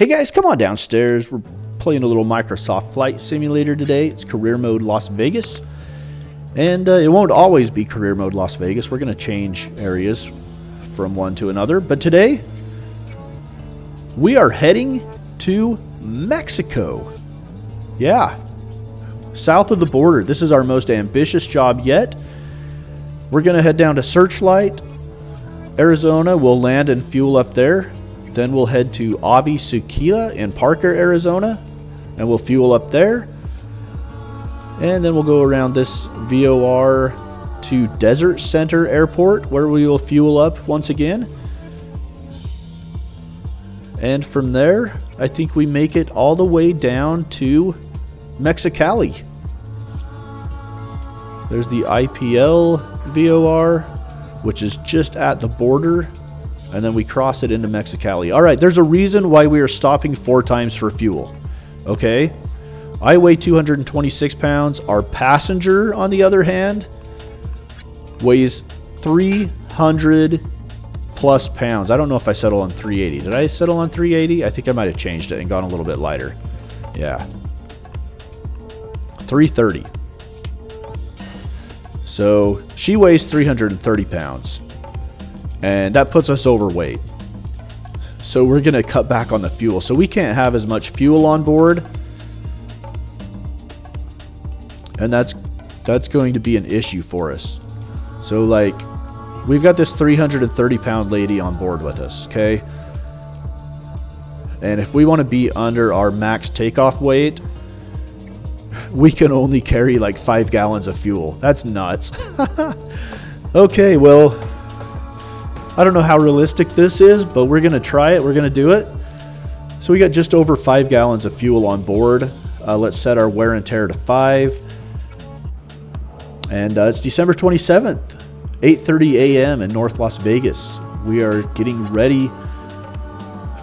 Hey guys, come on downstairs. We're playing a little Microsoft Flight Simulator today. It's career mode Las Vegas. And uh, it won't always be career mode Las Vegas. We're going to change areas from one to another. But today, we are heading to Mexico. Yeah, south of the border. This is our most ambitious job yet. We're going to head down to Searchlight, Arizona. We'll land and fuel up there. Then we'll head to Avi Suquilla in Parker, Arizona, and we'll fuel up there. And then we'll go around this VOR to Desert Center Airport, where we will fuel up once again. And from there, I think we make it all the way down to Mexicali. There's the IPL VOR, which is just at the border and then we cross it into Mexicali. All right, there's a reason why we are stopping four times for fuel. Okay, I weigh 226 pounds. Our passenger, on the other hand, weighs 300 plus pounds. I don't know if I settle on 380. Did I settle on 380? I think I might have changed it and gone a little bit lighter. Yeah. 330. So she weighs 330 pounds and that puts us overweight. So we're going to cut back on the fuel. So we can't have as much fuel on board. And that's that's going to be an issue for us. So like we've got this 330 pound lady on board with us, okay? And if we want to be under our max takeoff weight, we can only carry like 5 gallons of fuel. That's nuts. okay, well, I don't know how realistic this is, but we're going to try it. We're going to do it. So we got just over 5 gallons of fuel on board. Uh, let's set our wear and tear to 5. And uh, it's December 27th, 8.30 a.m. in North Las Vegas. We are getting ready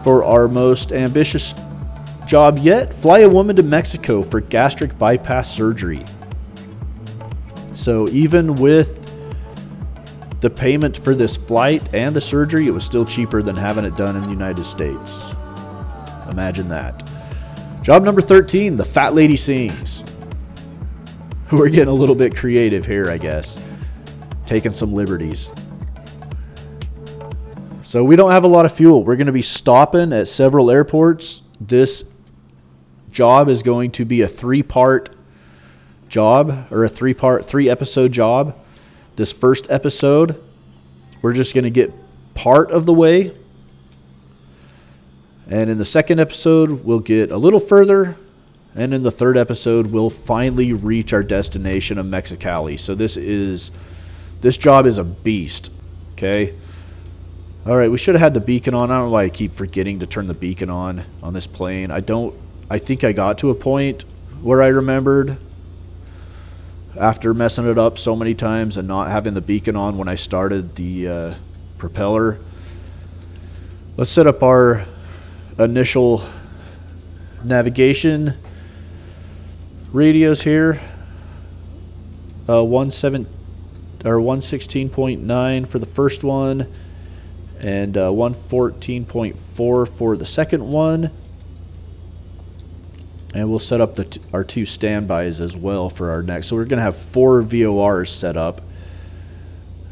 for our most ambitious job yet. Fly a woman to Mexico for gastric bypass surgery. So even with the payment for this flight and the surgery, it was still cheaper than having it done in the United States. Imagine that. Job number 13, the fat lady sings. We're getting a little bit creative here, I guess. Taking some liberties. So we don't have a lot of fuel. We're going to be stopping at several airports. This job is going to be a three-part job or a three-part, three-episode job this first episode, we're just going to get part of the way. And in the second episode, we'll get a little further. And in the third episode, we'll finally reach our destination of Mexicali. So this is this job is a beast. Okay. All right, we should have had the beacon on. I don't know why I keep forgetting to turn the beacon on on this plane. I don't. I think I got to a point where I remembered after messing it up so many times and not having the beacon on when I started the uh, propeller. Let's set up our initial navigation radios here. Uh, 17 or 116.9 for the first one and uh, 114.4 for the second one. And we'll set up the our two standbys as well for our next. So we're going to have four VORs set up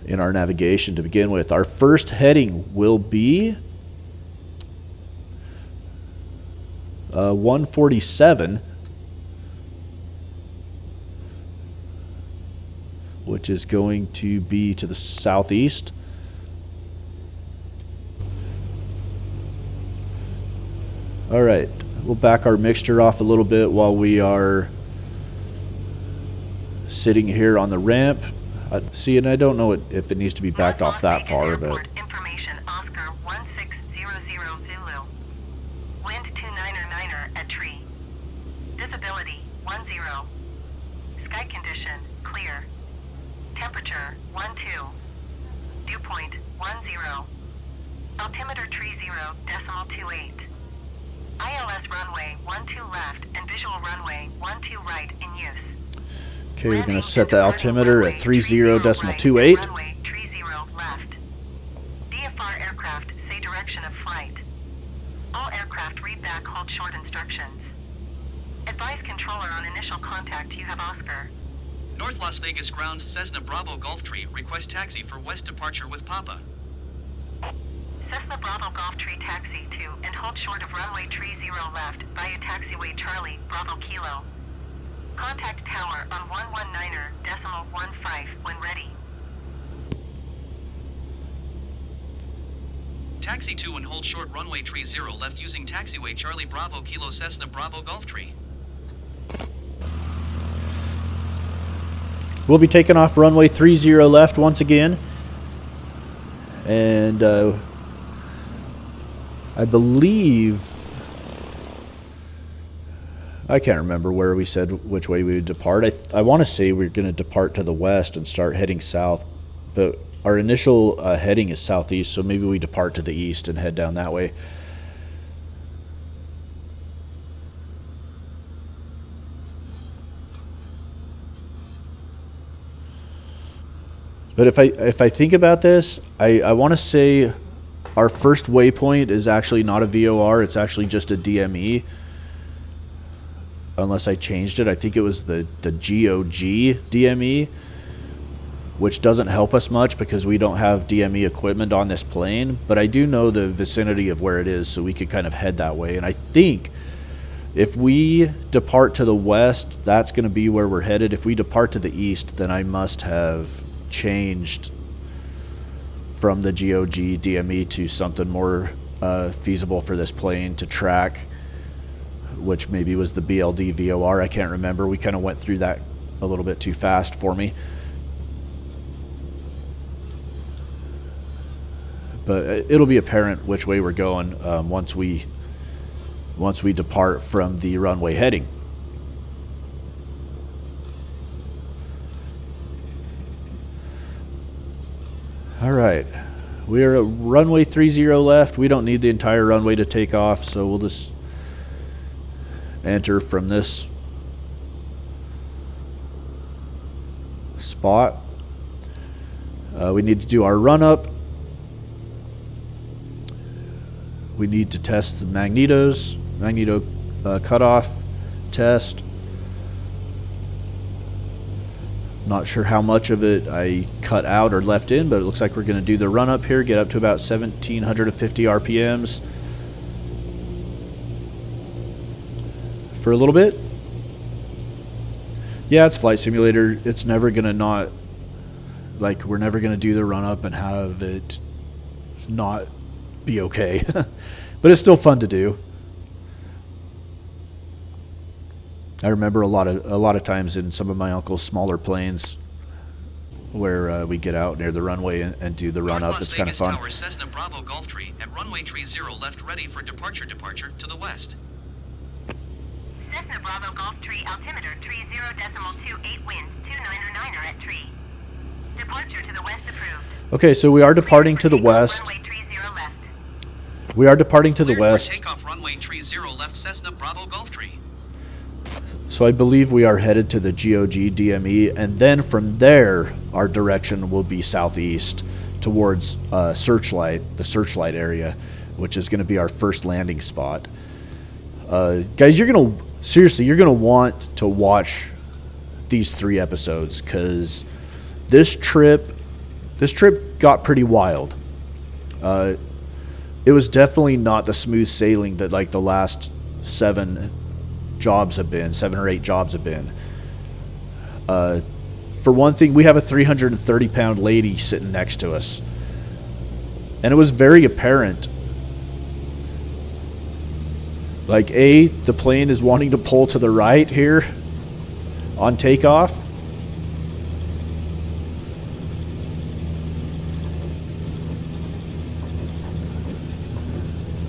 in our navigation to begin with. Our first heading will be uh, 147, which is going to be to the southeast. All right we'll back our mixture off a little bit while we are sitting here on the ramp. Uh, see, and I don't know if it needs to be backed off that far, but... Information Oscar 1600 Zulu. Wind 29er at tree. Visibility 10. Sky condition clear. Temperature 12. Dew point 10. Altimeter tree 0 decimal 28. ILS runway 12 left and visual runway 12 right in use. Okay, we're going to set the altimeter at 30 decimal 28. Runway 30 left. DFR aircraft say direction of flight. All aircraft aircraft read back hold short instructions. Advise controller on initial contact you have Oscar. North Las Vegas ground Cessna Bravo Golf Tree request taxi for west departure with Papa. Cessna Bravo Golf Tree taxi 2 and hold short of runway tree 0 left via taxiway Charlie Bravo Kilo. Contact tower on 119er decimal 15 when ready. Taxi 2 and hold short runway tree 0 left using taxiway Charlie Bravo Kilo Cessna Bravo Golf Tree. We'll be taking off runway 30 left once again. And uh, I believe. I can't remember where we said which way we would depart. I, I want to say we're going to depart to the west and start heading south. But our initial uh, heading is southeast, so maybe we depart to the east and head down that way. But if I if I think about this, I, I want to say our first waypoint is actually not a VOR, it's actually just a DME. Unless I changed it, I think it was the the GOG DME, which doesn't help us much because we don't have DME equipment on this plane. But I do know the vicinity of where it is, so we could kind of head that way. And I think if we depart to the west, that's going to be where we're headed. If we depart to the east, then I must have changed from the GOG DME to something more uh, feasible for this plane to track, which maybe was the BLD VOR. I can't remember. We kind of went through that a little bit too fast for me. But it'll be apparent which way we're going um, once we once we depart from the runway heading. All right. We are at runway 30 left. We don't need the entire runway to take off, so we'll just enter from this spot. Uh, we need to do our run up. We need to test the magnetos, magneto uh, cutoff test. Not sure how much of it I cut out or left in, but it looks like we're going to do the run up here, get up to about 1750 RPMs for a little bit. Yeah, it's flight simulator. It's never going to not like we're never going to do the run up and have it not be okay. but it's still fun to do. I remember a lot of a lot of times in some of my uncle's smaller planes where uh, we get out near the runway and, and do the run up. Las It's kind of fun. Tower Cessna Bravo Golf Tree at runway tree 0 left ready for departure departure to the west. Cessna Bravo Golf Tree altimeter tree 0 decimal 28 wind 29er at tree. Departure to the west approved. Okay, so we are departing to the west. Runway tree 0 left. We are departing to the west. Takeoff runway tree 0 left Cessna Bravo Golf Tree. So I believe we are headed to the GOG DME, and then from there, our direction will be southeast towards uh, Searchlight, the Searchlight area, which is going to be our first landing spot. Uh, guys, you're gonna seriously, you're gonna want to watch these three episodes because this trip, this trip got pretty wild. Uh, it was definitely not the smooth sailing that like the last seven jobs have been, seven or eight jobs have been. Uh, for one thing, we have a 330 pound lady sitting next to us. And it was very apparent. Like, A, the plane is wanting to pull to the right here on takeoff.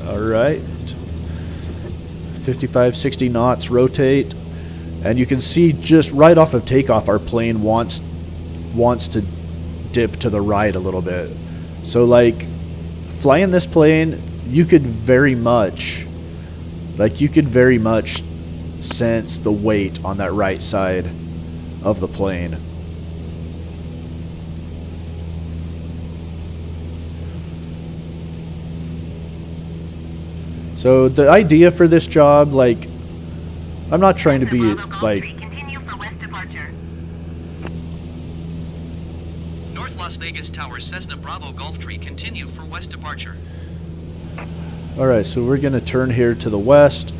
All right. 55, 60 knots, rotate, and you can see just right off of takeoff, our plane wants wants to dip to the right a little bit. So like flying this plane, you could very much, like you could very much sense the weight on that right side of the plane. So the idea for this job, like, I'm not trying to be Cessna Bravo Golf like Tree, continue for west departure. North Las Vegas Tower Cessna Bravo Golf Tree continue for west departure. All right, so we're going to turn here to the west.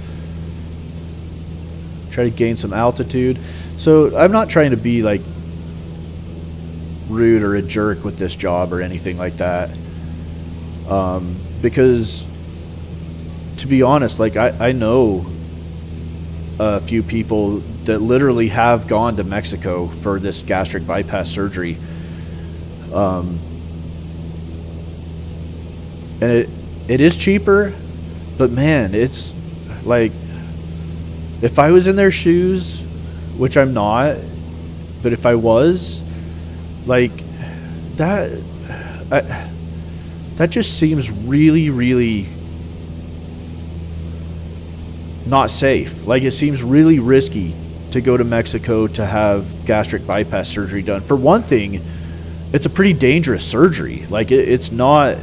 Try to gain some altitude. So I'm not trying to be like rude or a jerk with this job or anything like that. Um, because to be honest, like I, I know a few people that literally have gone to Mexico for this gastric bypass surgery. Um, and it it is cheaper, but man, it's like if I was in their shoes, which I'm not, but if I was, like that, I, that just seems really, really not safe. Like it seems really risky to go to Mexico to have gastric bypass surgery done. For one thing, it's a pretty dangerous surgery. Like it, it's not.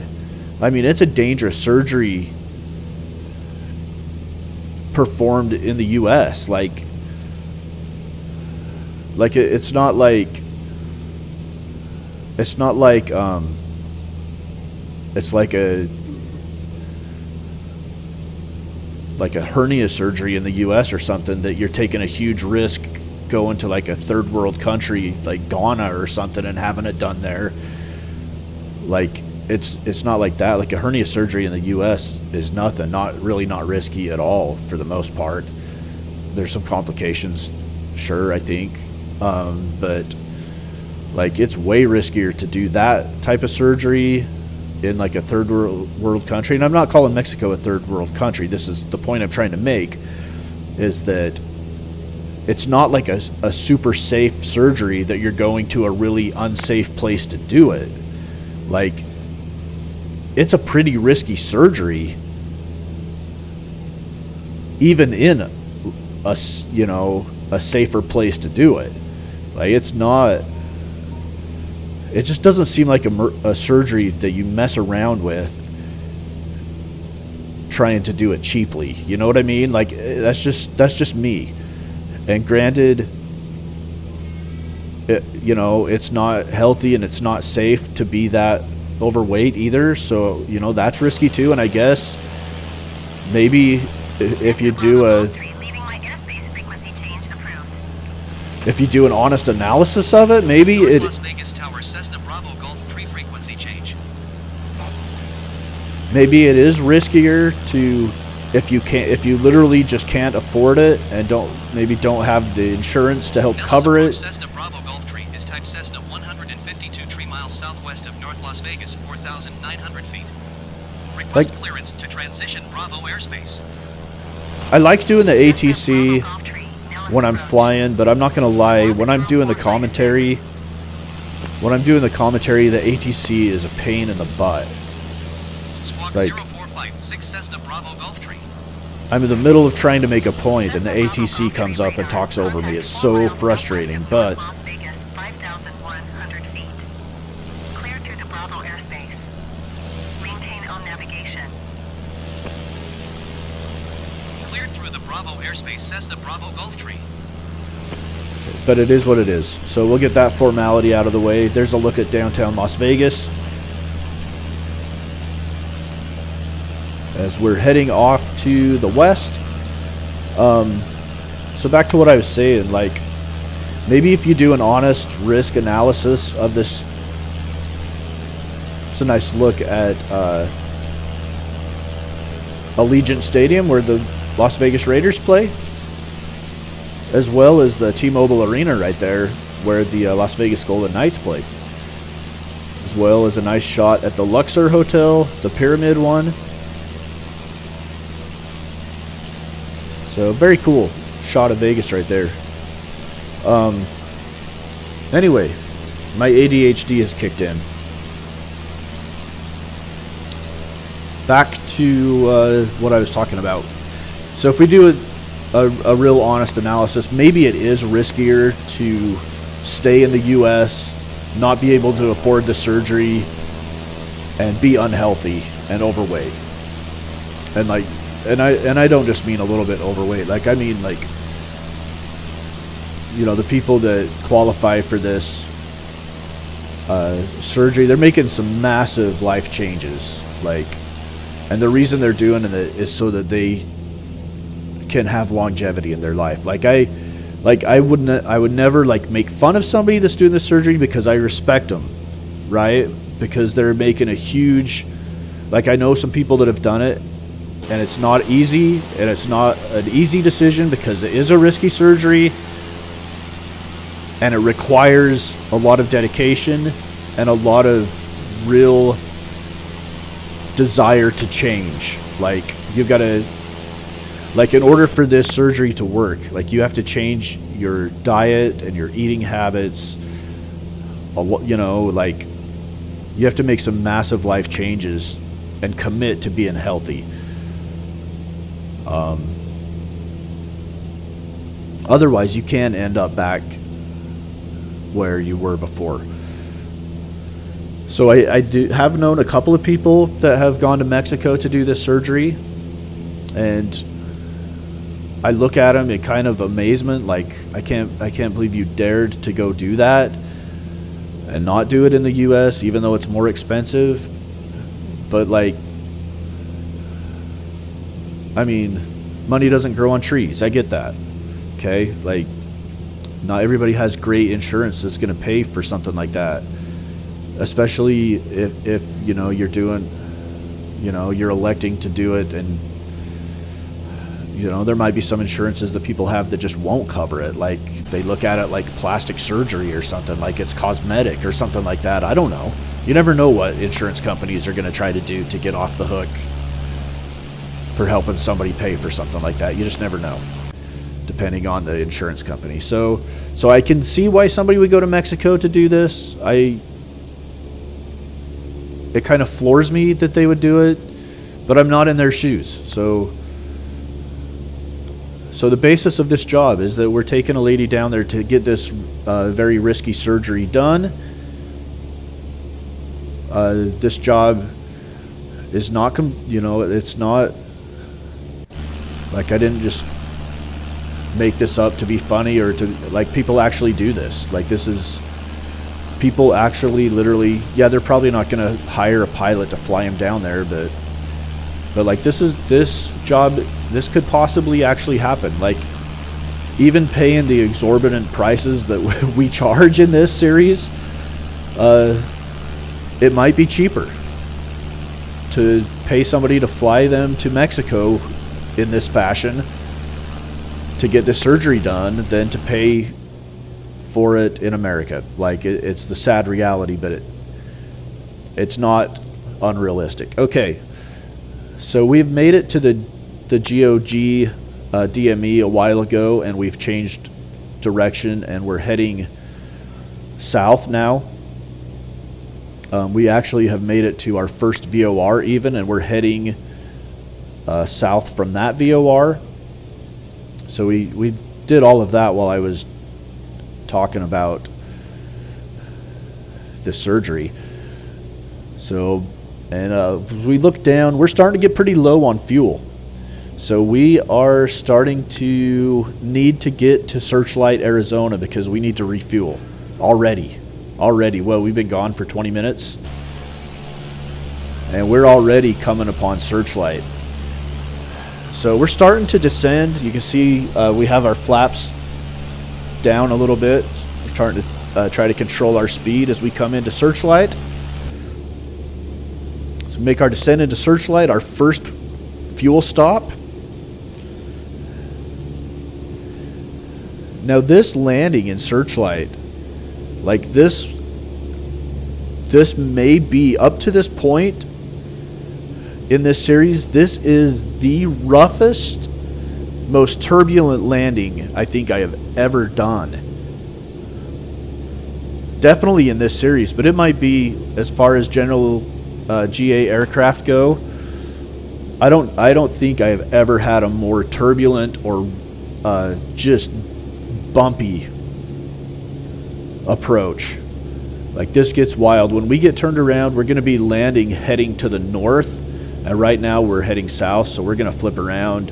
I mean, it's a dangerous surgery performed in the U.S. Like, like it, it's not like it's not like um, it's like a like a hernia surgery in the U.S. or something that you're taking a huge risk going to like a third world country like Ghana or something and having it done there. Like it's it's not like that. Like a hernia surgery in the U.S. is nothing, not really not risky at all for the most part. There's some complications, sure, I think, um, but like it's way riskier to do that type of surgery in like a third world country. And I'm not calling Mexico a third world country. This is the point I'm trying to make, is that it's not like a, a super safe surgery that you're going to a really unsafe place to do it. Like it's a pretty risky surgery even in a, a you know a safer place to do it like it's not it just doesn't seem like a, a surgery that you mess around with trying to do it cheaply. You know what i mean? Like eh, that's just that's just me. And granted it, you know it's not healthy and it's not safe to be that overweight either. So you know that's risky too. And i guess maybe if you do a if you do an honest analysis of it maybe it Las Vegas Tower Cessna Bravo Golf Tree frequency change. Maybe it is riskier to if you can't if you literally just can't afford it and don't maybe don't have the insurance to help Now cover it Cessna Bravo Golf Tree is type Cessna 152 tree miles southwest of North Las Vegas, 4,900 feet. Request Like- clearance to transition Bravo airspace. i like doing the atc when i'm flying but i'm not gonna lie when i'm doing the commentary when i'm doing the commentary the atc is a pain in the butt Squawk like- 04 Flight 6 Cessna Bravo Golf Tree. i'm in the middle of trying to make a point and the atc comes up and talks over me it's so frustrating but Las Vegas, 5,100 feet. Clear to the Bravo airspace. Maintain on navigation. Cleared through the Bravo airspace Cessna Bravo Golf Tree. but it is what it is. So we'll get that formality out of the way. There's a look at downtown Las Vegas. As we're heading off to the west. Um, so back to what I was saying, like maybe if you do an honest risk analysis of this, it's a nice look at uh, Allegiant Stadium where the Las Vegas Raiders play as well as the T-Mobile Arena right there, where the uh, Las Vegas Golden Knights play. As well as a nice shot at the Luxor Hotel, the Pyramid one. So very cool shot of Vegas right there. Um. Anyway, my ADHD has kicked in. Back to uh, what I was talking about. So if we do a a, a real honest analysis, maybe it is riskier to stay in the U.S., not be able to afford the surgery, and be unhealthy and overweight. And like, and I and I don't just mean a little bit overweight. Like I mean like you know the people that qualify for this uh, surgery, they're making some massive life changes. Like, and the reason they're doing it is so that they can have longevity in their life. Like I, like I wouldn't, I would never like make fun of somebody that's doing the surgery because I respect them, right? Because they're making a huge, like I know some people that have done it, and it's not easy, and it's not an easy decision because it is a risky surgery and it requires a lot of dedication and a lot of real desire to change. Like you've got to like in order for this surgery to work, like you have to change your diet and your eating habits. A lot, you know, like you have to make some massive life changes and commit to being healthy. Um, otherwise, you can end up back where you were before. So I, I do have known a couple of people that have gone to Mexico to do this surgery, and I look at them in kind of amazement, like I can't I can't believe you dared to go do that and not do it in the U.S. even though it's more expensive. But like, I mean, money doesn't grow on trees. I get that. Okay, like not everybody has great insurance that's going to pay for something like that. Especially if, if you know you're doing you know you're electing to do it and you know there might be some insurances that people have that just won't cover it. Like they look at it like plastic surgery or something like it's cosmetic or something like that. I don't know. You never know what insurance companies are going to try to do to get off the hook for helping somebody pay for something like that you just never know depending on the insurance company. So so I can see why somebody would go to Mexico to do this. I it kind of floors me that they would do it, but I'm not in their shoes. So so the basis of this job is that we're taking a lady down there to get this uh, very risky surgery done. Uh, this job is not, you know, it's not like I didn't just make this up to be funny or to like people actually do this. Like this is people actually literally yeah they're probably not going to hire a pilot to fly him down there but but like this is this job this could possibly actually happen like even paying the exorbitant prices that we charge in this series uh, it might be cheaper to pay somebody to fly them to Mexico in this fashion to get the surgery done than to pay for it in America. Like it, it's the sad reality, but it it's not unrealistic. Okay, so we've made it to the the GOG uh, DME a while ago, and we've changed direction, and we're heading south now. Um, we actually have made it to our first VOR even, and we're heading uh, south from that VOR. So we, we did all of that while I was talking about the surgery. So, and uh, we look down, we're starting to get pretty low on fuel. So we are starting to need to get to Searchlight, Arizona because we need to refuel already. Already. Well, we've been gone for 20 minutes. And we're already coming upon Searchlight. So we're starting to descend. You can see uh, we have our flaps down a little bit. We're trying to uh, try to control our speed as we come into Searchlight. So make our descent into Searchlight our first fuel stop. Now this landing in Searchlight, like this, this may be up to this point in this series, this is the roughest, most turbulent landing I think I have ever done. Definitely in this series, but it might be as far as general uh, GA aircraft go. I don't I don't think I have ever had a more turbulent or uh, just bumpy approach. Like this gets wild. When we get turned around, we're going to be landing heading to the north And right now we're heading south, so we're going to flip around.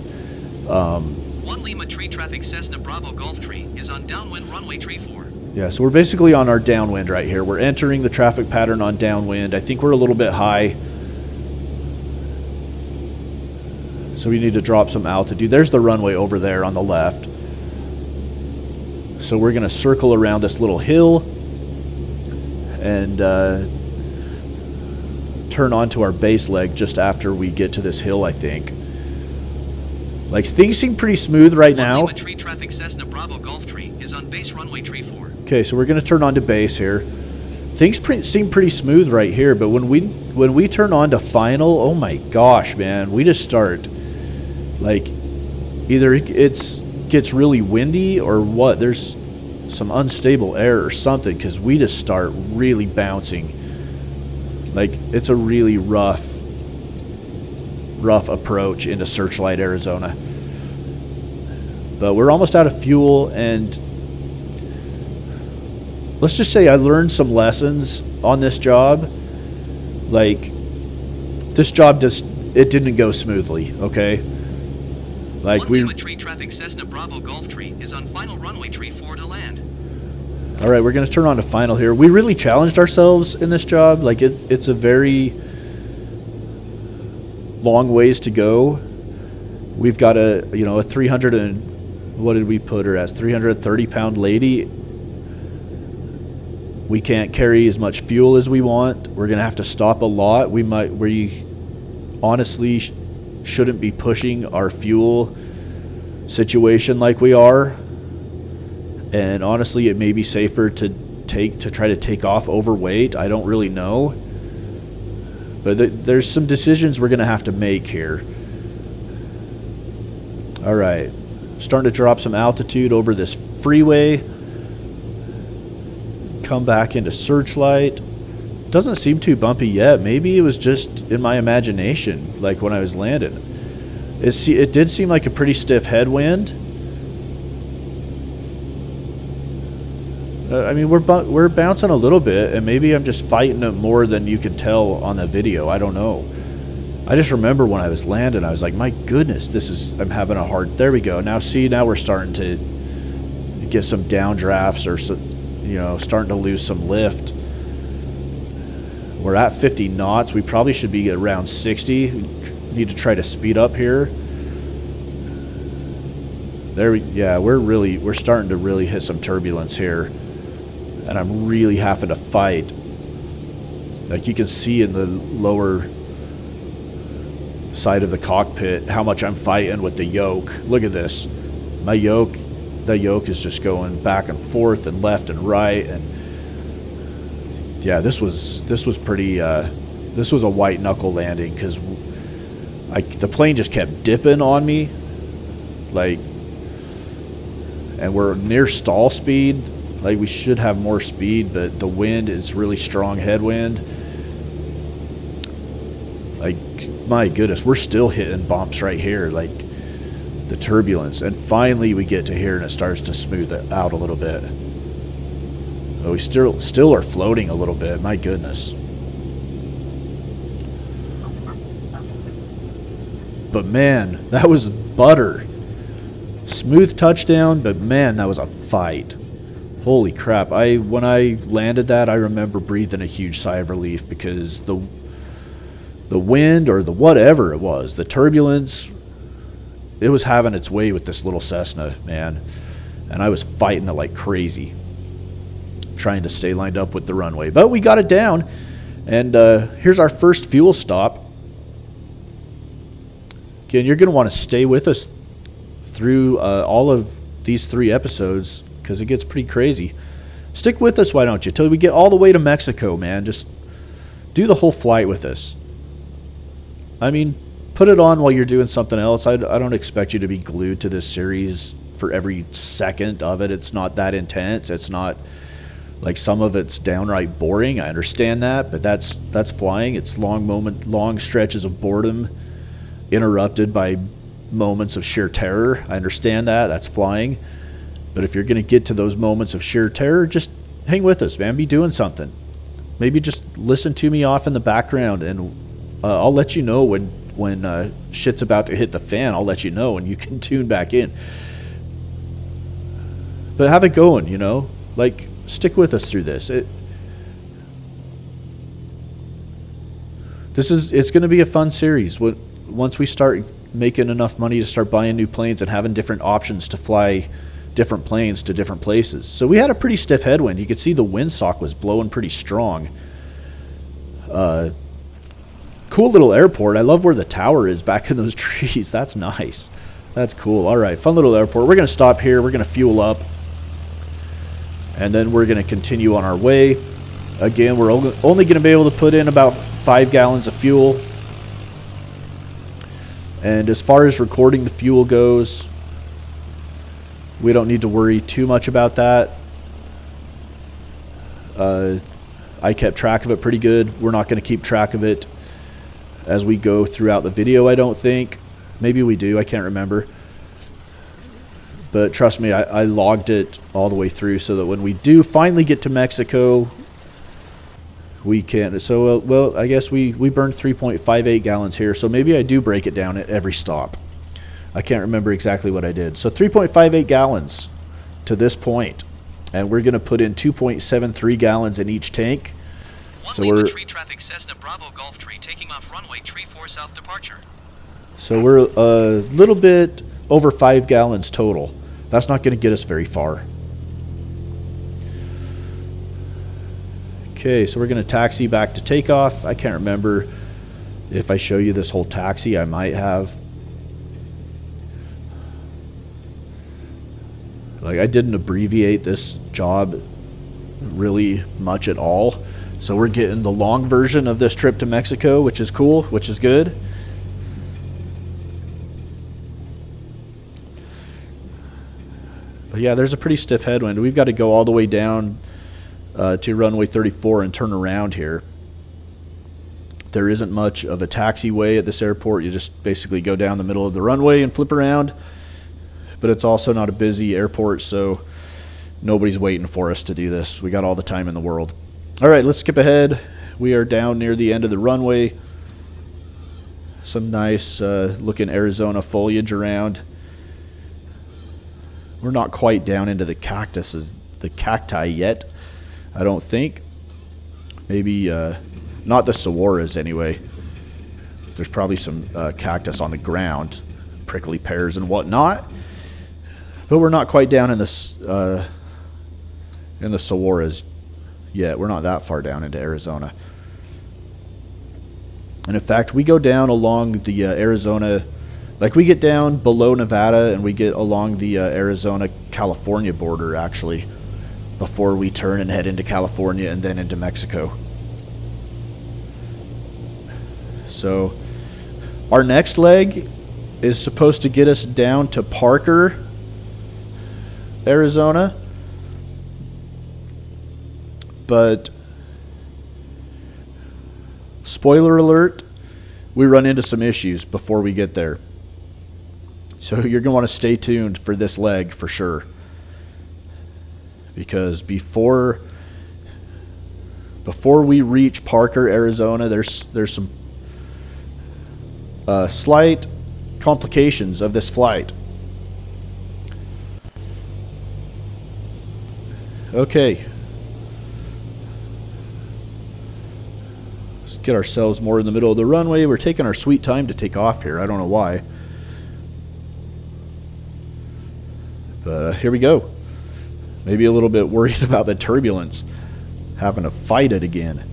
Um, 1 Lima tree traffic Cessna Bravo Golf Tree is on downwind runway tree 4. yeah, so we're basically on our downwind right here. We're entering the traffic pattern on downwind. I think we're a little bit high. So we need to drop some altitude. There's the runway over there on the left. So we're going to circle around this little hill and uh, turn onto our base leg just after we get to this hill, I think. Like things seem pretty smooth right now. Lima tree traffic Cessna Bravo Golf Tree is on base runway tree 4. Okay, so we're going to turn on to base here. Things pre- seem pretty smooth right here, but when we when we turn on to final, oh my gosh, man, we just start like either it- it's gets really windy or what. There's some unstable air or something because we just start really bouncing. Like it's a really rough rough approach into Searchlight, Arizona. But we're almost out of fuel and let's just say I learned some lessons on this job. Like this job just it didn't go smoothly, okay? Like 1 we tree traffic Cessna Bravo Golf Tree is on final runway tree 4 to land. All right, we're going to turn on to final here. We really challenged ourselves in this job. Like it it's a very long ways to go. We've got a, you know, a 300 and what did we put her as? 330 pound lady we can't carry as much fuel as we want. We're gonna have to stop a lot. We might we honestly sh- shouldn't be pushing our fuel situation like we are. And honestly, it may be safer to take to try to take off overweight. I don't really know. But th- there's some decisions we're gonna have to make here. All right, starting to drop some altitude over this freeway come back into searchlight. Doesn't seem too bumpy yet. Maybe it was just in my imagination, like when I was landing. It, it did seem like a pretty stiff headwind. Uh, I mean, we're bu- we're bouncing a little bit, and maybe I'm just fighting it more than you can tell on the video. I don't know. I just remember when I was landing, I was like, "My goodness, this is I'm having a hard." There we go. Now see, now we're starting to get some downdrafts or you know, starting to lose some lift. We're at 50 knots. We probably should be around 60. We need to try to speed up here. There we, yeah, we're really, we're starting to really hit some turbulence here. And I'm really having to fight. Like you can see in the lower side of the cockpit how much I'm fighting with the yoke. Look at this. My yoke the yoke is just going back and forth and left and right and yeah this was this was pretty uh, this was a white knuckle landing because like the plane just kept dipping on me like and we're near stall speed like we should have more speed but the wind is really strong headwind. Like my goodness we're still hitting bumps right here like the turbulence. And finally we get to here and it starts to smooth it out a little bit. But we still still are floating a little bit my goodness. But man that was butter. Smooth touchdown but man that was a fight holy crap i when i landed that i remember breathing a huge sigh of relief because the the wind or the whatever it was the turbulence it was having its way with this little Cessna, man. And I was fighting it like crazy, trying to stay lined up with the runway. But we got it down. And uh, here's our first fuel stop. Again, you're going to want to stay with us through uh, all of these three episodes because it gets pretty crazy. Stick with us, why don't you, till we get all the way to Mexico, man. Just do the whole flight with us. I mean, put it on while you're doing something else. I, I don't expect you to be glued to this series for every second of it. It's not that intense. It's not like some of it's downright boring. I understand that, but that's that's flying. It's long moment, long stretches of boredom, interrupted by moments of sheer terror. I understand that. That's flying. But if you're going to get to those moments of sheer terror, just hang with us, man. Be doing something. Maybe just listen to me off in the background, and uh, I'll let you know when when uh, shit's about to hit the fan, I'll let you know and you can tune back in. But have it going, you know, like stick with us through this. It, this is it's going to be a fun series. Once we start making enough money to start buying new planes and having different options to fly different planes to different places. So we had a pretty stiff headwind. You could see the windsock was blowing pretty strong. Uh, cool little airport. I love where the tower is back in those trees. That's nice. That's cool. All right, fun little airport. We're going to stop here. We're going to fuel up. And then we're going to continue on our way. Again, we're only going to be able to put in about five gallons of fuel. And as far as recording the fuel goes, we don't need to worry too much about that. Uh, I kept track of it pretty good. We're not going to keep track of it as we go throughout the video, I don't think. Maybe we do, I can't remember. But trust me, I, I logged it all the way through so that when we do finally get to Mexico, we can. So, uh, well, I guess we, we burned 3.58 gallons here, so maybe I do break it down at every stop. I can't remember exactly what I did. So 3.58 gallons to this point, and we're going to put in 2.73 gallons in each tank. One so we're tree traffic Cessna Bravo Golf Tree taking off runway tree 4 south departure. So we're a little bit over 5 gallons total. That's not going to get us very far. Okay, so we're going to taxi back to takeoff. I can't remember if I show you this whole taxi. I might have. Like, I didn't abbreviate this job really much at all. So we're getting the long version of this trip to Mexico, which is cool, which is good. But yeah, there's a pretty stiff headwind. We've got to go all the way down uh, to runway 34 and turn around here. There isn't much of a taxiway at this airport. You just basically go down the middle of the runway and flip around. But it's also not a busy airport, so nobody's waiting for us to do this. We got all the time in the world. All right, let's skip ahead. We are down near the end of the runway. Some nice uh, looking Arizona foliage around. We're not quite down into the cactuses, the cacti yet. I don't think. Maybe uh, not the saguaros anyway. There's probably some uh, cactus on the ground, prickly pears and whatnot. But we're not quite down in the uh, in the saguaros yet. We're not that far down into Arizona. And in fact, we go down along the uh, Arizona, like we get down below Nevada and we get along the uh, Arizona California border actually before we turn and head into California and then into Mexico. So our next leg is supposed to get us down to Parker, Arizona. But spoiler alert, we run into some issues before we get there. So you're going to want to stay tuned for this leg for sure because before before we reach Parker, Arizona, there's there's some uh, slight complications of this flight. Okay. Let's get ourselves more in the middle of the runway. We're taking our sweet time to take off here. I don't know why. But uh, here we go. Maybe a little bit worried about the turbulence, having to fight it again.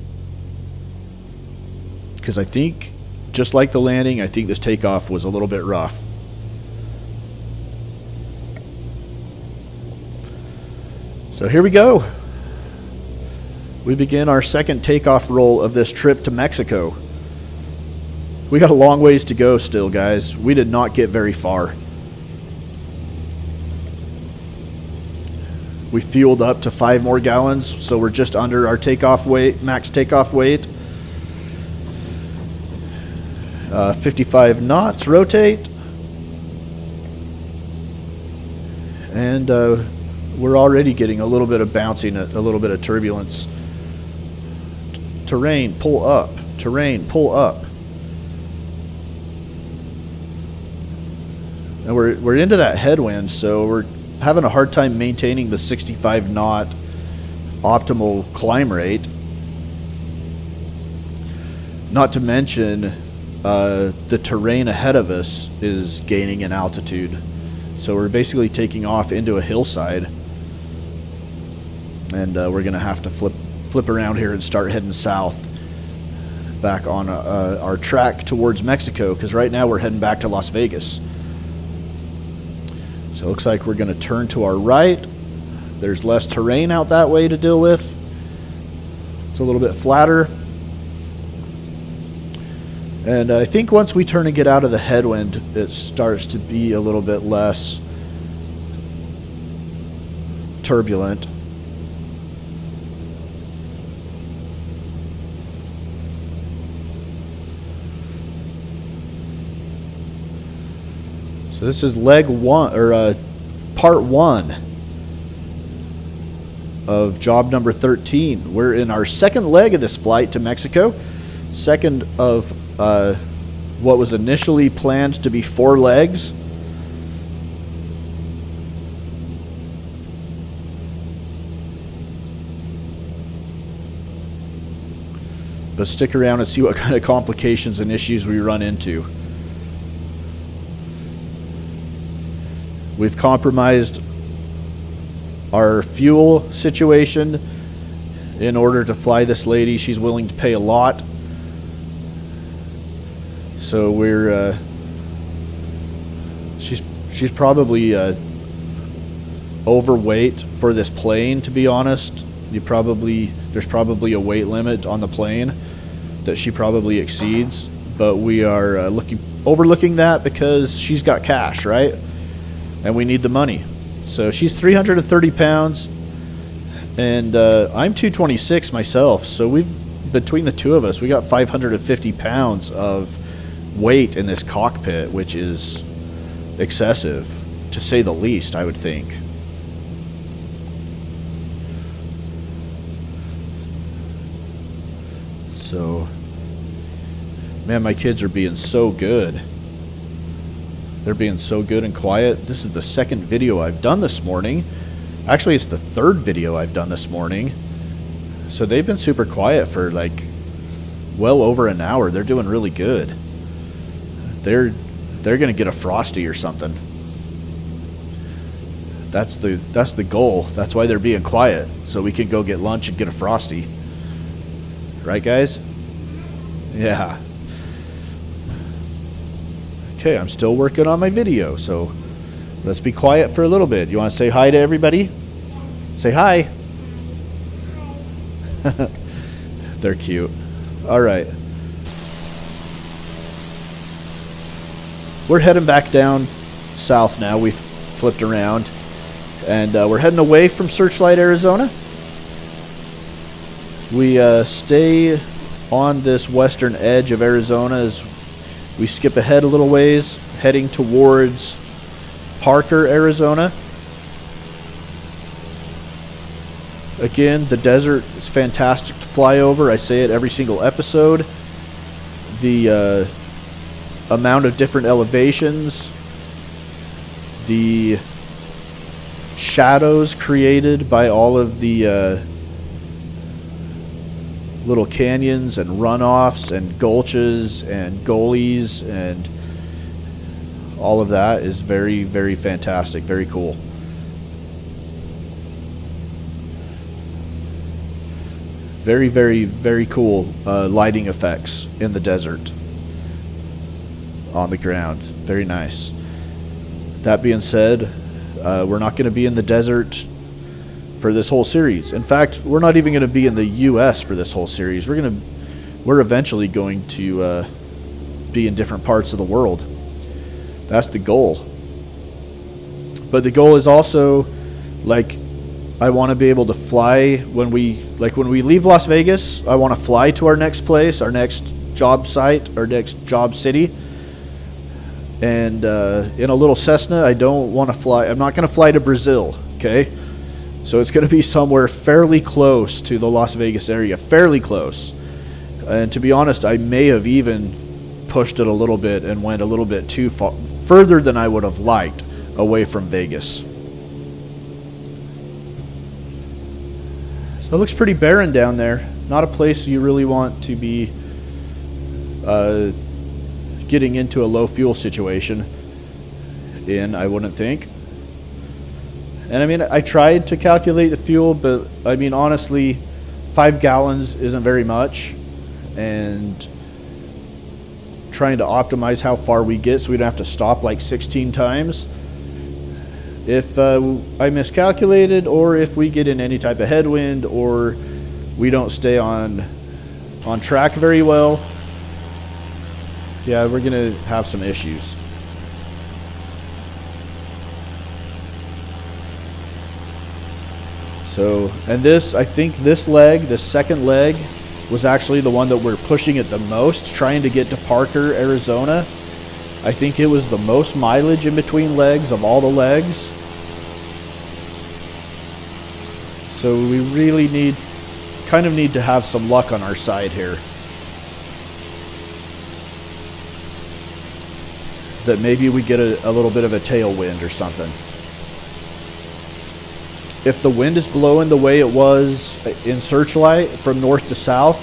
Because I think, just like the landing, I think this takeoff was a little bit rough. So here we go. We begin our second takeoff roll of this trip to Mexico. We got a long ways to go still, guys. We did not get very far. We fueled up to five more gallons, so we're just under our takeoff weight, max takeoff weight. Uh, 55 knots, rotate. And uh, we're already getting a little bit of bouncing, a, a little bit of turbulence. T terrain, pull up. Terrain, pull up. and we're we're into that headwind, so we're having a hard time maintaining the 65 knot optimal climb rate. Not to mention, uh, the terrain ahead of us is gaining in altitude, so we're basically taking off into a hillside, and uh, we're gonna have to flip flip around here and start heading south back on uh, our track towards Mexico because right now we're heading back to Las Vegas. So it looks like we're going to turn to our right. There's less terrain out that way to deal with. It's a little bit flatter. And I think once we turn and get out of the headwind, it starts to be a little bit less turbulent. So this is leg one or uh, part one of job number 13. We're in our second leg of this flight to Mexico, second of uh, what was initially planned to be four legs. But stick around and see what kind of complications and issues we run into. We've compromised our fuel situation in order to fly this lady. She's willing to pay a lot. So we're uh, she's she's probably uh, overweight for this plane. To be honest, you probably there's probably a weight limit on the plane that she probably exceeds. But we are uh, looking overlooking that because she's got cash, right? And we need the money. So she's 330 pounds, and uh, I'm 226 myself. So we've between the two of us, we got 550 pounds of weight in this cockpit, which is excessive, to say the least. I would think. So, man, my kids are being so good. They're being so good and quiet. This is the second video I've done this morning. Actually, it's the third video I've done this morning. So they've been super quiet for like well over an hour. They're doing really good. They're they're gonna get a frosty or something. That's the that's the goal. That's why they're being quiet, so we can go get lunch and get a frosty. Right, guys? Yeah. Okay, I'm still working on my video, so let's be quiet for a little bit. You want to say hi to everybody? Say hi. They're cute. All right. We're heading back down south now. We've flipped around. And uh, we're heading away from Searchlight, Arizona. We uh, stay on this western edge of Arizona as we skip ahead a little ways, heading towards Parker, Arizona. Again, the desert is fantastic to fly over. I say it every single episode. The uh, amount of different elevations, the shadows created by all of the uh, little canyons and runoffs and gulches and gullies and all of that is very, very fantastic, very cool. Very, very, very cool uh, lighting effects in the desert on the ground. Very nice. That being said, uh, we're not going to be in the desert for this whole series. In fact, we're not even going to be in the U.S. for this whole series. We're going to, we're eventually going to uh, be in different parts of the world. That's the goal. But the goal is also, like, I want to be able to fly when we, like, when we leave Las Vegas. I want to fly to our next place, our next job site, our next job city. And uh, in a little Cessna, I don't want to fly. I'm not going to fly to Brazil. Okay so it's going to be somewhere fairly close to the Las Vegas area, fairly close. And to be honest, I may have even pushed it a little bit and went a little bit too far, further than I would have liked away from Vegas. So it looks pretty barren down there. Not a place you really want to be uh, getting into a low fuel situation in, I wouldn't think. And I mean, I tried to calculate the fuel, but I mean, honestly, five gallons isn't very much. And trying to optimize how far we get so we don't have to stop like 16 times. If uh, I miscalculated, or if we get in any type of headwind, or we don't stay on on track very well, yeah, we're gonna have some issues. So, and this, I think this leg, this second leg, was actually the one that we're pushing it the most, trying to get to Parker, Arizona. I think it was the most mileage in between legs of all the legs. So we really need, kind of need to have some luck on our side here. That maybe we get a, a little bit of a tailwind or something if the wind is blowing the way it was in Searchlight from north to south,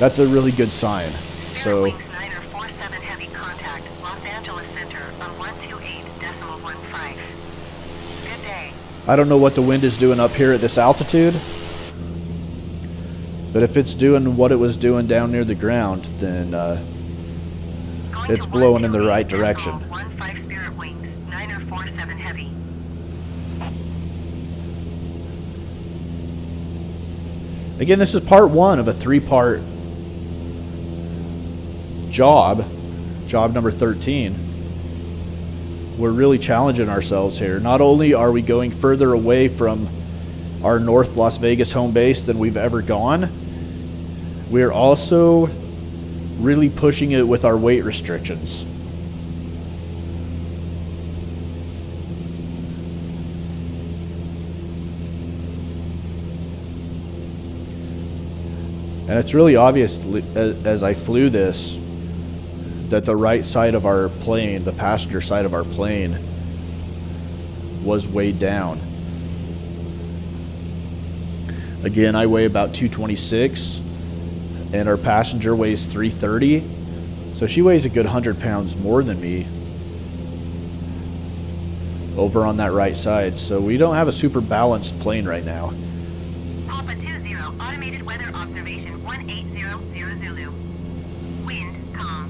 that's a really good sign. So. heavy contact, Los Angeles Center on 128.15. Good day. I don't know what the wind is doing up here at this altitude, but if it's doing what it was doing down near the ground, then uh, it's blowing in the right direction. Again, this is part one of a three-part job, job number 13. We're really challenging ourselves here. Not only are we going further away from our North Las Vegas home base than we've ever gone, we're also really pushing it with our weight restrictions. And it's really obvious as I flew this that the right side of our plane, the passenger side of our plane, was weighed down. Again, I weigh about 226, and our passenger weighs 330. So she weighs a good 100 pounds more than me over on that right side. So we don't have a super balanced plane right now. One eight zero zero Zulu. Wind, calm.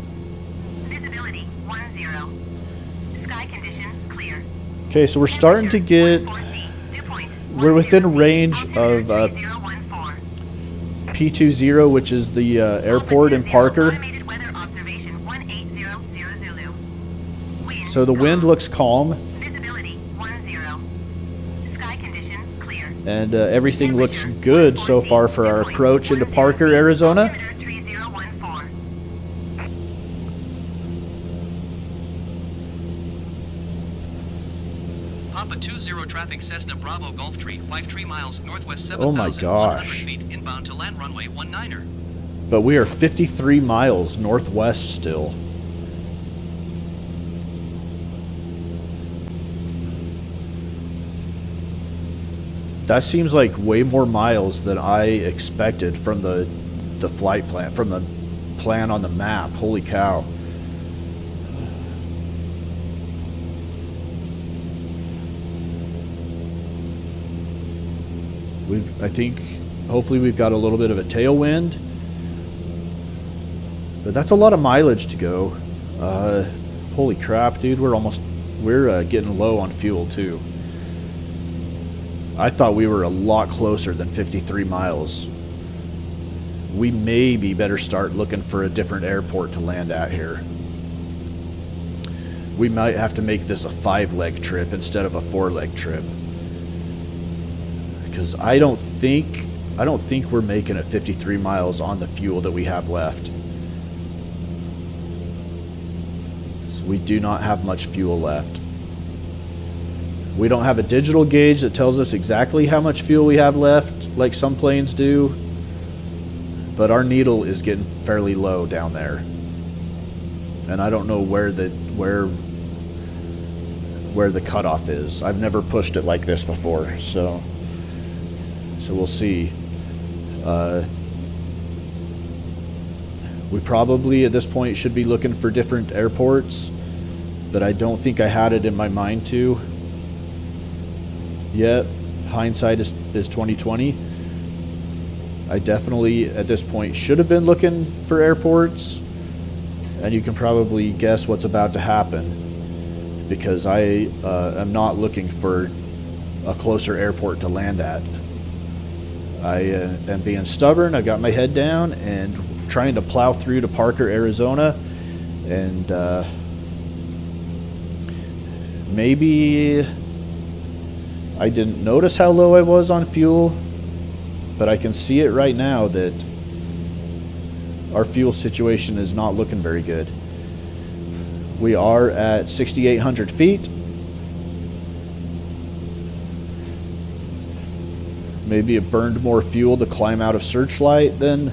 Visibility, 10. Sky conditions clear. Okay, so we're starting to get... We're within range of uh, P20, which is the uh, airport in Parker. So the wind looks calm. And uh, everything looks good so far for our approach into Parker, Arizona. Papa 20 traffic Cessna Bravo Golf Tree, 5 tree miles northwest Oh my gosh. feet inbound to land runway 19er. But we are 53 miles northwest still. That seems like way more miles than I expected from the the flight plan, from the plan on the map. Holy cow. We've, I think, hopefully we've got a little bit of a tailwind. But that's a lot of mileage to go. Uh, holy crap, dude. We're almost, we're uh, getting low on fuel too. I thought we were a lot closer than 53 miles. We maybe better start looking for a different airport to land at here. We might have to make this a five-leg trip instead of a four-leg trip. Because I don't think I don't think we're making it 53 miles on the fuel that we have left. So we do not have much fuel left. We don't have a digital gauge that tells us exactly how much fuel we have left, like some planes do. But our needle is getting fairly low down there. And I don't know where the where where the cutoff is. I've never pushed it like this before, so so we'll see. Uh, we probably at this point should be looking for different airports, but I don't think I had it in my mind to. Yet, hindsight is, is 2020. I definitely at this point should have been looking for airports, and you can probably guess what's about to happen because I uh, am not looking for a closer airport to land at. I uh, am being stubborn. I've got my head down and trying to plow through to Parker, Arizona, and uh, maybe I didn't notice how low I was on fuel, but I can see it right now that our fuel situation is not looking very good. We are at 6,800 feet. Maybe it burned more fuel to climb out of Searchlight than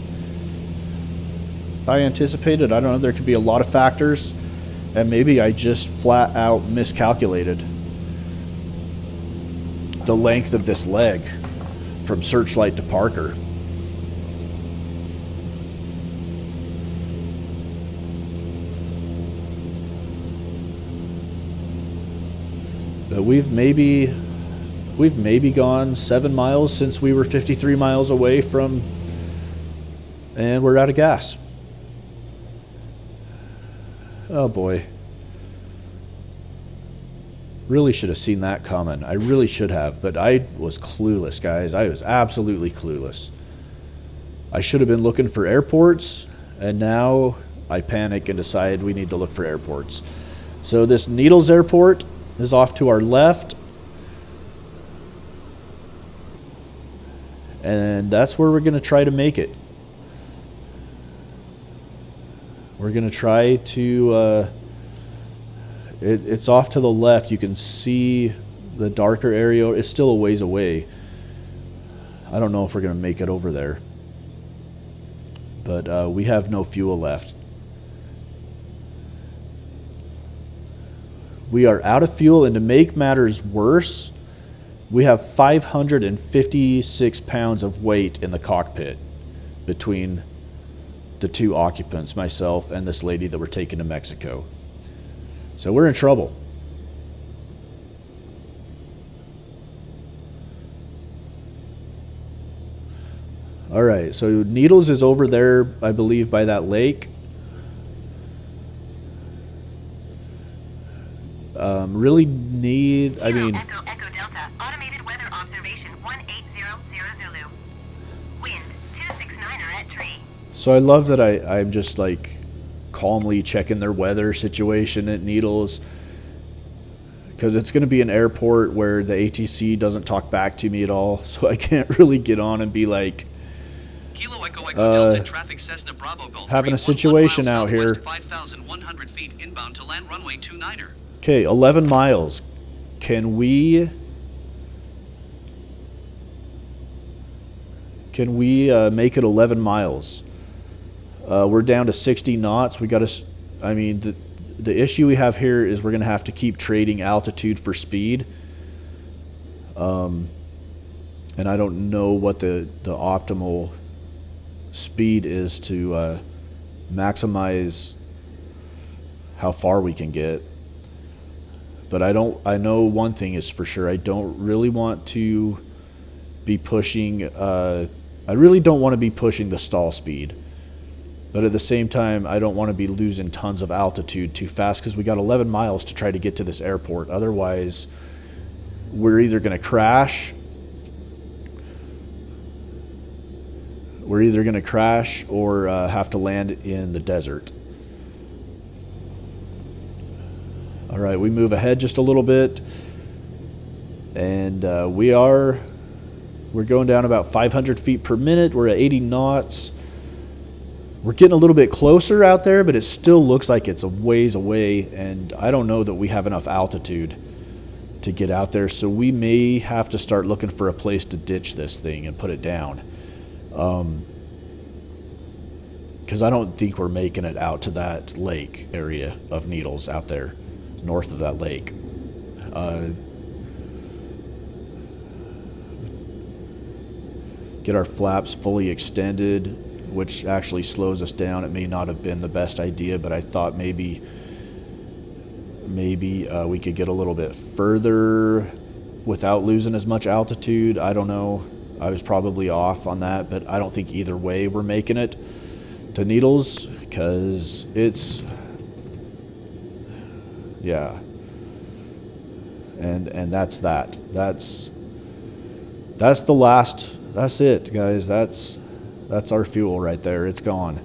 I anticipated. I don't know. There could be a lot of factors, and maybe I just flat out miscalculated the length of this leg from Searchlight to Parker. But we've maybe we've maybe gone seven miles since we were 53 miles away from and we're out of gas. Oh boy. Really should have seen that coming. I really should have, but I was clueless, guys. I was absolutely clueless. I should have been looking for airports, and now I panic and decide we need to look for airports. So this Needles Airport is off to our left. And that's where we're going to try to make it. We're going to try to. Uh, it, it's off to the left. You can see the darker area. It's still a ways away. I don't know if we're going to make it over there. But uh, we have no fuel left. We are out of fuel, and to make matters worse, we have 556 pounds of weight in the cockpit between the two occupants, myself and this lady that we're taking to Mexico. So we're in trouble. All right, so Needles is over there, I believe, by that lake. Um, really need, I mean, Echo Echo Delta. Automated weather observation 1800 Zulu. Wind 269er at tree. So I love that I, I'm just like calmly checking their weather situation at Needles because it's going to be an airport where the ATC doesn't talk back to me at all, so I can't really get on and be like, Kilo Echo Echo Uh, Delta traffic Cessna Bravo Golf having a situation out here. southwest 5,100 feet inbound to land runway 29er. okay, 11 miles. Can we can we uh, make it 11 miles? Uh, we're down to 60 knots. We got to. I mean, the the issue we have here is we're going to have to keep trading altitude for speed. Um, and I don't know what the the optimal speed is to uh, maximize how far we can get. But I don't. I know one thing is for sure. I don't really want to be pushing. Uh, I really don't want to be pushing the stall speed. But at the same time, I don't want to be losing tons of altitude too fast because we got 11 miles to try to get to this airport. Otherwise, we're either going to crash. We're either going to crash or uh, have to land in the desert. All right, we move ahead just a little bit, and uh, we are we're going down about 500 feet per minute. We're at 80 knots. We're getting a little bit closer out there, but it still looks like it's a ways away, and I don't know that we have enough altitude to get out there. So we may have to start looking for a place to ditch this thing and put it down. Um, because I don't think we're making it out to that lake area of Needles out there, north of that lake. Uh, get our flaps fully extended, which actually slows us down. It may not have been the best idea, but I thought maybe maybe uh, we could get a little bit further without losing as much altitude. I don't know. I was probably off on that, but I don't think either way we're making it to Needles because it's yeah. And and that's that. That's that's the last that's it, guys. That's that's our fuel right there. It's gone.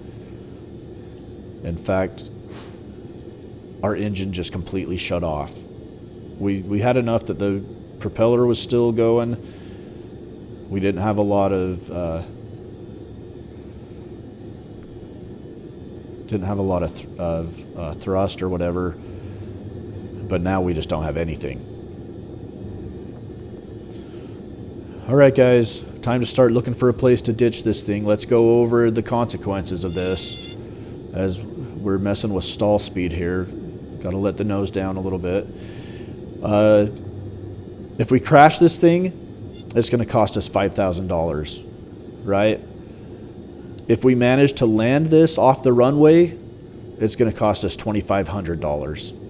In fact, our engine just completely shut off. We we had enough that the propeller was still going. We didn't have a lot of uh, didn't have a lot of, th- of uh, thrust or whatever, but now we just don't have anything. All right, guys, time to start looking for a place to ditch this thing. Let's go over the consequences of this as we're messing with stall speed here. Got to let the nose down a little bit. Uh, if we crash this thing, it's going to cost us $5,000, right? If we manage to land this off the runway, it's going to cost us $2,500.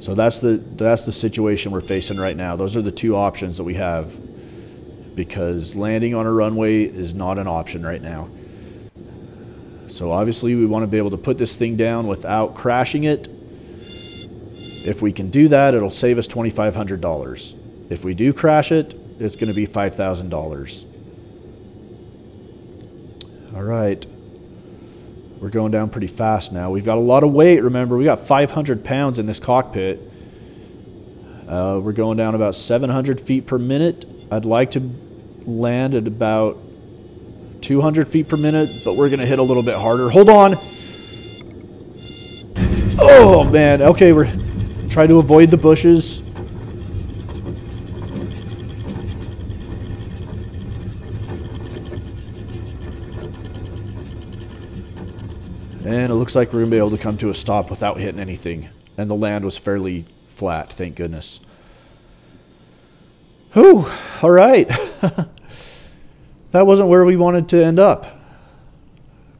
So that's the that's the situation we're facing right now. Those are the two options that we have because landing on a runway is not an option right now. So obviously we want to be able to put this thing down without crashing it. If we can do that, it'll save us $2,500. If we do crash it, it's going to be $5,000. All right. We're going down pretty fast now. We've got a lot of weight, remember. We got 500 pounds in this cockpit. Uh, we're going down about 700 feet per minute. I'd like to land at about 200 feet per minute, but we're going to hit a little bit harder. Hold on. Oh, man. Okay, we're trying to avoid the bushes. Looks like we're going to be able to come to a stop without hitting anything. And the land was fairly flat, thank goodness. Whew, all right. that wasn't where we wanted to end up.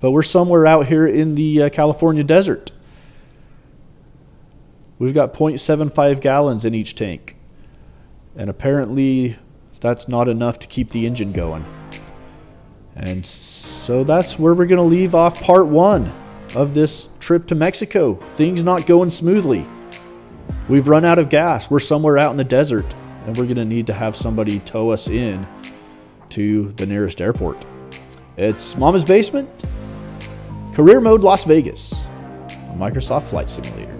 But we're somewhere out here in the uh, California desert. We've got 0.75 gallons in each tank. And apparently that's not enough to keep the engine going. And so that's where we're going to leave off part one of this trip to Mexico. Things not going smoothly. We've run out of gas. We're somewhere out in the desert, and we're going to need to have somebody tow us in to the nearest airport. It's Mama's Basement, Career Mode Las Vegas, a Microsoft Flight Simulator.